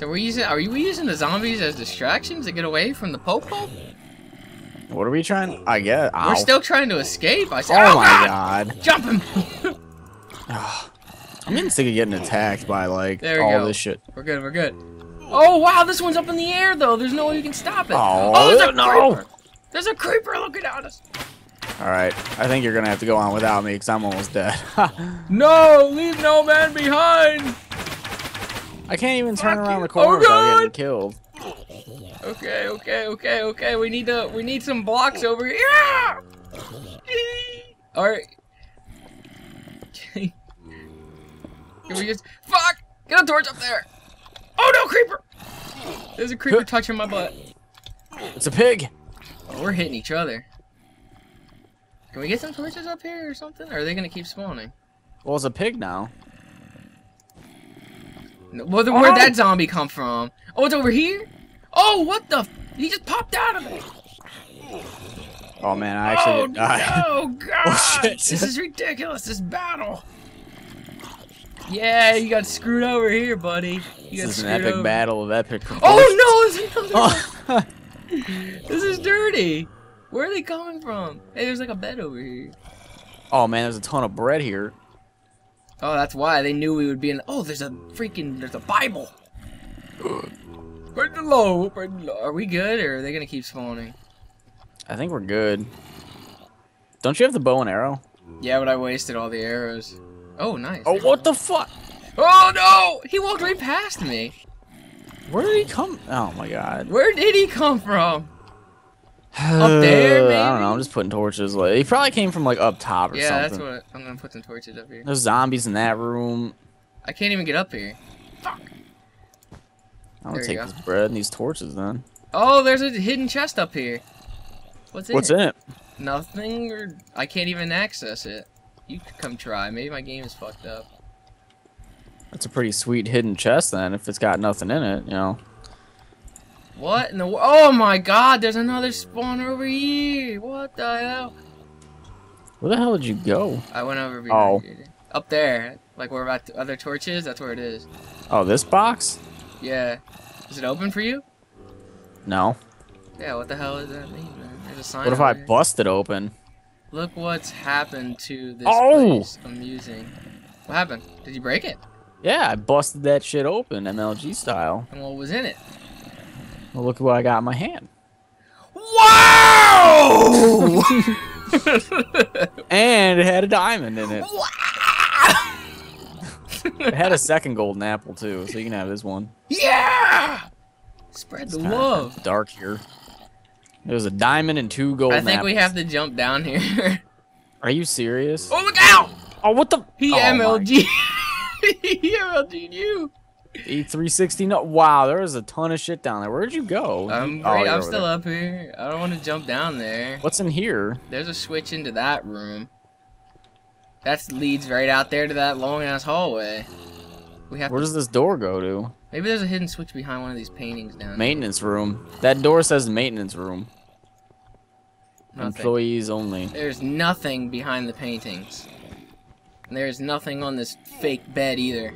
So we're using, are we using the zombies as distractions to get away from the popo? What are we trying? I guess. We're still trying to escape. I said, Oh oh, my God! god. Jump him! I'm getting sick of getting attacked by like all go. this shit. we're good, we're good. Oh wow, this one's up in the air though. There's no way you can stop it. Oh, oh, there's a no. creeper. There's a creeper looking at us. All right, I think you're gonna have to go on without me because I'm almost dead. No, leave no man behind. I can't even turn Fuck around you. the corner Oh, without getting killed. Okay, okay, okay, okay. We need to we need some blocks over here. All right. Can we just fuck? Get a torch up there. Oh no, creeper! There's a creeper touching my butt. It's a pig. Oh, we're hitting each other. Can we get some torches up here or something? Or are they gonna keep spawning? Well, it's a pig now. No, well, then where'd Oh! that zombie come from? Oh, it's over here? Oh, what the? F he just popped out of it. Oh man, I actually oh, did die. no, God! Oh, shit. This is ridiculous, this battle. Yeah, you got screwed over here, buddy. You got This is an epic over. battle of epic. Oh, no, there's another one. no! This is dirty. Where are they coming from? Hey, there's like a bed over here. oh man, there's a ton of bread here. Oh, that's why they knew we would be in. Oh, there's a freaking. There's a Bible. Praise the Lord, praise the Are we good, or are they gonna keep spawning? I think we're good. Don't you have the bow and arrow? Yeah, but I wasted all the arrows. Oh, nice. Oh, what the fuck? Oh no! He walked right past me. Where did he come? Oh my god. Where did he come from? Up there, maybe? I don't know. I'm just putting torches. Like he probably came from like up top or yeah, something. Yeah, that's what I'm gonna put some torches up here. There's zombies in that room. I can't even get up here. Fuck. I'm gonna take go. this bread and these torches then. Oh, there's a hidden chest up here. What's in What's it? in it? Nothing, or I can't even access it. You could come try. Maybe my game is fucked up. That's a pretty sweet hidden chest then. If it's got nothing in it, you know. What in the? Oh my God! There's another spawner over here. What the hell? Where the hell did you go? I went over Oh. you. Up there, like where about the other torches. That's where it is. Oh, this box? Yeah. Is it open for you? No. Yeah. What the hell does that mean, man? There's a sign. What if I here. bust it open? Look what's happened to this Oh! place. Amusing. What happened? Did you break it? Yeah, I busted that shit open, MLG style. And what was in it? Well, look at what I got in my hand. Wow! And it had a diamond in it. Wow! It had a second golden apple too, so you can have this one. yeah! Spread the love. Dark here. There was a diamond and two golden I think we have to jump down here. Are you serious? oh, look out! Oh, what the? He oh, my- MLG. he MLG'd you. E360. No, wow, there was a ton of shit down there. Where'd you go? I'm, great. Oh, I'm still there. up here. I don't want to jump down there. What's in here? There's a switch into that room. That leads right out there to that long ass hallway. We have Where to, does this door go to? maybe there's a hidden switch behind one of these paintings down Maintenance room. That door says maintenance room. Nothing. Employees only. There's nothing behind the paintings. And there's nothing on this fake bed either.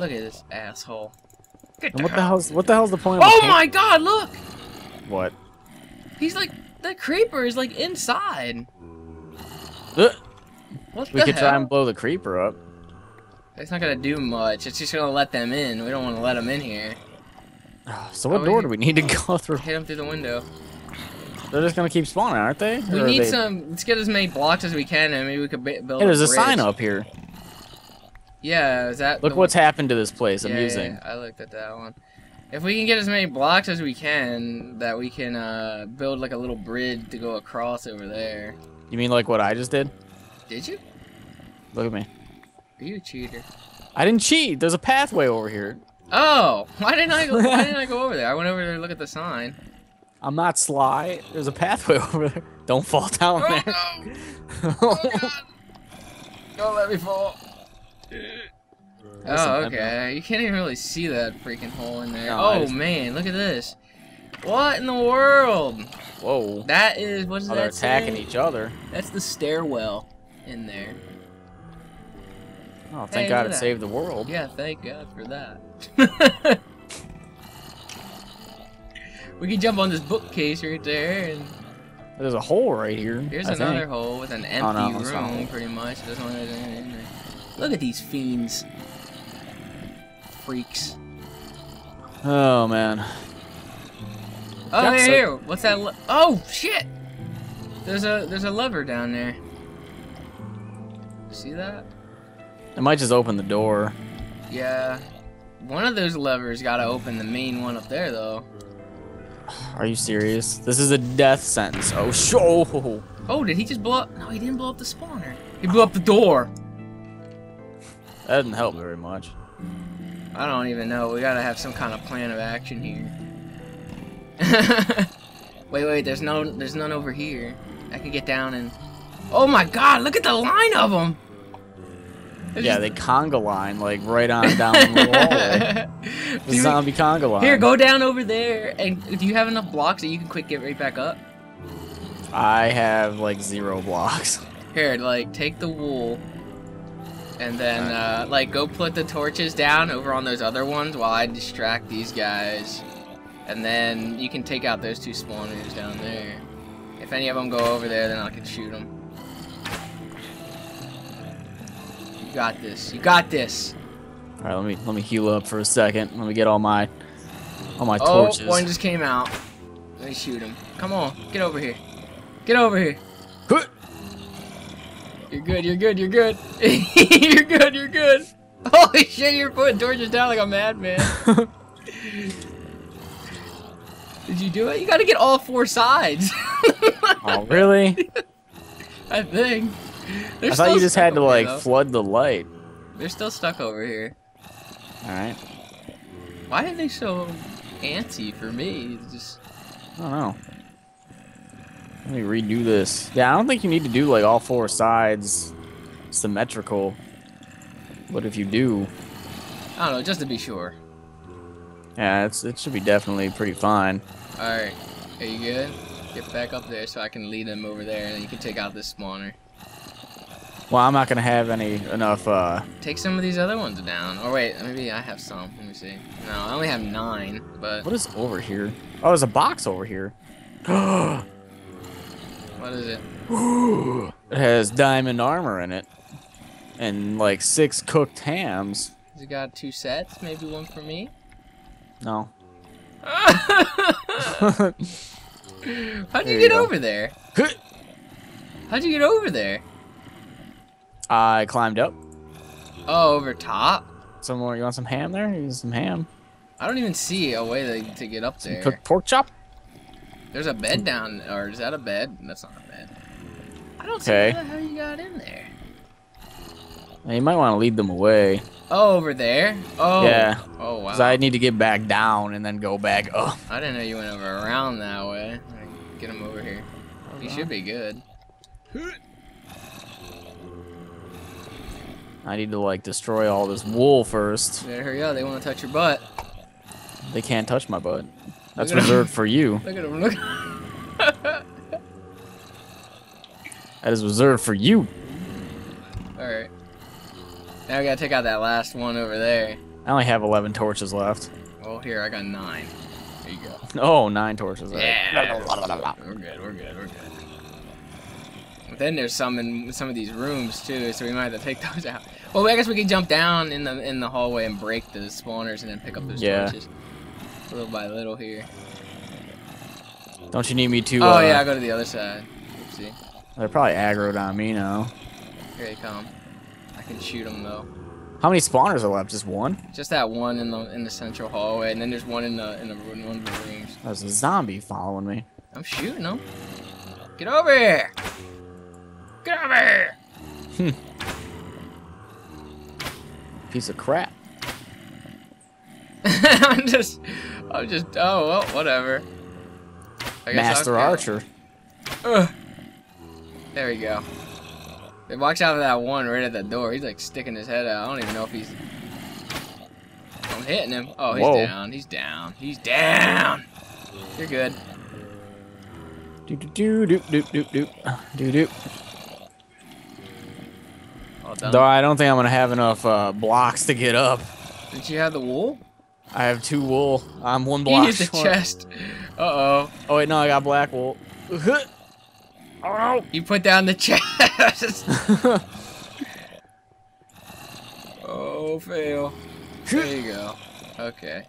Look at this asshole. Get And what the down. hell's what the hell's the point of Oh the my god, look! What? He's like the creeper is like inside. Uh, What we could hell? try and blow the creeper up. It's not gonna do much. It's just gonna let them in. We don't want to let them in here. So what Oh, door wait. do we need to go through? Hit them through the window. They're just gonna keep spawning, aren't they? We Or need they- some. Let's get as many blocks as we can, and maybe we could build. Hey, there's a bridge. sign up here. Yeah, is that? Look what's happened to this place. Yeah, Amusing. yeah, I looked at that one. If we can get as many blocks as we can, that we can uh, build like a little bridge to go across over there. You mean like what I just did? Did you? Look at me. Are you a cheater? I didn't cheat. There's a pathway over here. Oh, why didn't I go? Why didn't I go over there? I went over there to look at the sign. I'm not sly. There's a pathway over there. Don't fall down Oh there. no! Oh god! Don't let me fall. Oh, okay. You can't even really see that freaking hole in there. No, oh just- man, look at this. What in the world? Whoa. That is, what's Oh, they're attacking each other. That's the stairwell in there. Oh, thank look God it that. saved the world. Yeah, thank God for that. We can jump on this bookcase right there, and There's a hole right here. here's I another think. hole with an empty Oh, no, it's not a room, pretty much. Doesn't want anything in there. Look at these fiends. Freaks. Oh man. Oh, That's here, a- here. What's that? Oh, shit! There's a there's a lever down there. See that? It might just open the door. Yeah. One of those levers got to open the main one up there, though. Are you serious? This is a death sentence. Oh, show. Oh, did he just blow up? No, he didn't blow up the spawner. He blew up the door. That didn't help very much. I don't even know. We gotta have some kind of plan of action here. wait, wait. There's no. There's none over here. I can get down and. Oh my God! Look at the line of them. Yeah, they conga line like right on down the hallway. The zombie conga line. Here, go down over there. And do you have enough blocks that you can quick get right back up? I have like zero blocks. Here, like, take the wool. And then, uh, like, go put the torches down over on those other ones while I distract these guys. And then you can take out those two spawners down there. If any of them go over there, then I can shoot them. You got this. You got this. All right, let me let me heal up for a second. Let me get all my all my Oh, torches. one just came out. Let me shoot him. Come on, get over here. Get over here. You're good, you're good, you're good. you're good, you're good. Holy shit, you're putting torches down like a madman. Did you do it? You gotta get all four sides. oh, really? I think. They're I thought you just had to like though. flood the light. They're still stuck over here. All right. Why are they so antsy for me? It's just I don't know. Let me redo this. Yeah, I don't think you need to do like all four sides symmetrical. But if you do, I don't know, just to be sure. yeah, it's it should be definitely pretty fine. Alright, are you good? Get back up there so I can lead them over there and you can take out this spawner. Well, I'm not gonna have any enough. uh Take some of these other ones down. Or wait, maybe I have some. Let me see. No, I only have nine, but What is over here? Oh, there's a box over here. what is it? It has diamond armor in it, and like six cooked hams. Has it got two sets? Maybe one for me? No. How'd you you get over there? How'd you get over there? I climbed up. Oh, over top? Some more. You want some ham there? Use some ham. I don't even see a way to, to get up Some there. cooked pork chop. There's a bed down, or is that a bed? That's not a bed. I don't see Okay. how the hell you got in there. Now, you might want to lead them away. Oh, over there? Oh. Yeah. Oh, wow. Cause I need to get back down and then go back up. I didn't know you went over around that way. Get him over here. He should be good. I need to like destroy all this wool first. Better hurry up. They want to touch your butt. They can't touch my butt. That's Look at 'em. reserved for you. Look at him. Look. That is reserved for you. Alright. Now we gotta take out that last one over there. I only have 11 torches left. Well, here, I got nine. There you go. Oh, nine torches. left. Yeah. We're good, we're good, we're good. But then there's some in some of these rooms too, so we might have to take those out. Well, I guess we can jump down in the in the hallway and break the spawners and then pick up those Yeah. torches. Little by little here. Don't you need me to? Oh uh, yeah, I go to the other side. Oopsie. They're probably aggroed on me now. Here they come. I can shoot them though. How many spawners are left? Just one? Just that one in the in the central hallway, and then there's one in the in the in one of the rooms. There's a zombie following me. I'm shooting them. Get over here! Get over here! Piece of crap. I'm just, I'm just. Oh well, whatever. I Master. Archer. Ugh. There we go. They walks out of that one right at the door. He's like sticking his head out. I don't even know if he's. I'm hitting him. Oh, he's Whoa. down. He's down. He's down. You're good. Do do do do do do do do. Done. Though I don't think I'm gonna have enough uh, blocks to get up. Did you have the wool? I have two wool. I'm one block Use the short. chest. Uh oh. Oh wait, no, I got black wool. oh You put down the chest. oh, fail. There you go. Okay.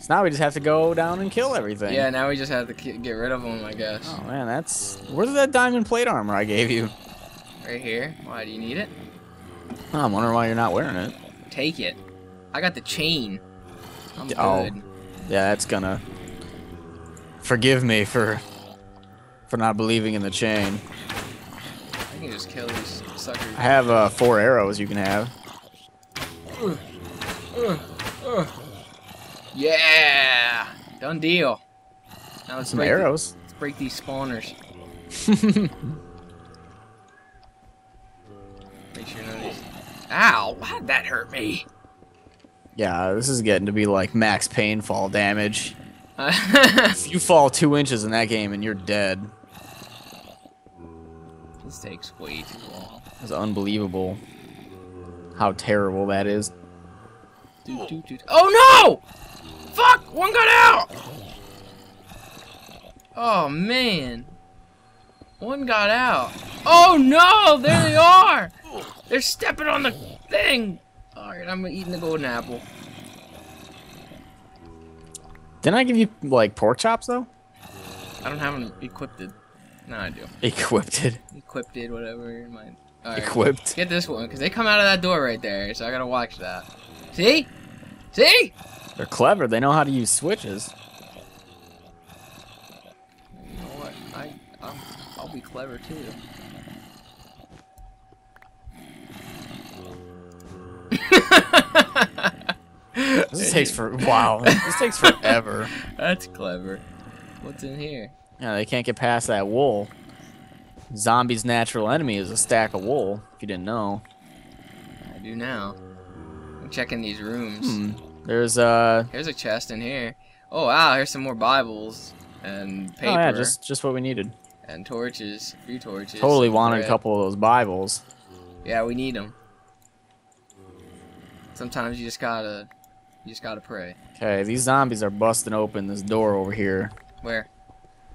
So now we just have to go down and kill everything. Yeah, now we just have to get rid of them, I guess. Oh man, that's where's that diamond plate armor I gave you? Right here. Why do you need it? Oh, I'm wondering why you're not wearing it. Take it. I got the chain. I'm Oh. good. Yeah, that's gonna forgive me for for not believing in the chain. I can just kill these suckers. I have uh, four arrows you can have. Yeah! Done deal. Now let's Some break the- arrows. let's break these spawners. Make sure none of these. Ow! How'd that hurt me? Yeah, this is getting to be like Max Payne fall damage. If you fall two inches in that game and you're dead, this takes way too long. it's unbelievable how terrible that is. Oh no! Fuck! One got out! Oh man. One got out. Oh no! There they are! They're stepping on the thing! Alright, I'm eating the golden apple. Didn't I give you like pork chops though? I don't have them equipped. No, I do. Equipped. Equipped, whatever. Alright. Equipped. Get this one, because they come out of that door right there, so I gotta watch that. See? See? They're clever. They know how to use switches. You know what? I, I'm, I'll be clever too. Takes for wow. This takes forever. That's clever. What's in here? Yeah, they can't get past that wool. Zombie's natural enemy is a stack of wool. If you didn't know. I do now. I'm checking these rooms. Hmm. There's uh. Here's a chest in here. Oh wow, here's some more Bibles and paper Oh yeah, just just what we needed. and torches. A few torches. Totally some wanted a couple of those Bibles. Yeah, we need them. Sometimes you just gotta, you just gotta pray. Okay, these zombies are busting open this door over here. Where?